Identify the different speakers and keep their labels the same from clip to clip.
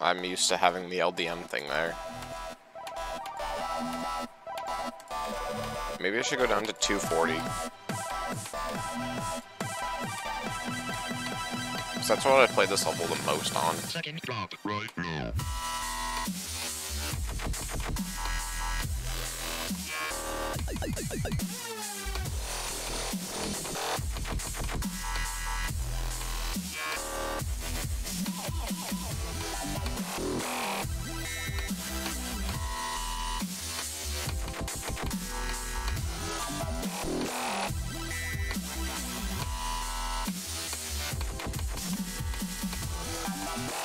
Speaker 1: I'm used to having the LDM thing there. Maybe I should go down to 240. Cause that's what I play this level the most on.
Speaker 2: Second right now.
Speaker 1: That's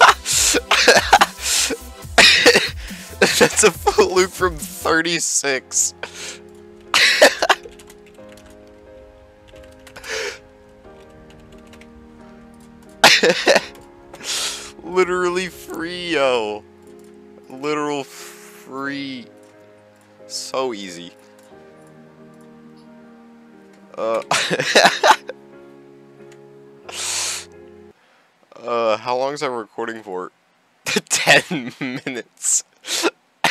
Speaker 1: a full from 36. Literally free, yo. Literal free. So easy. Uh, uh, how long is that recording for? 10 minutes.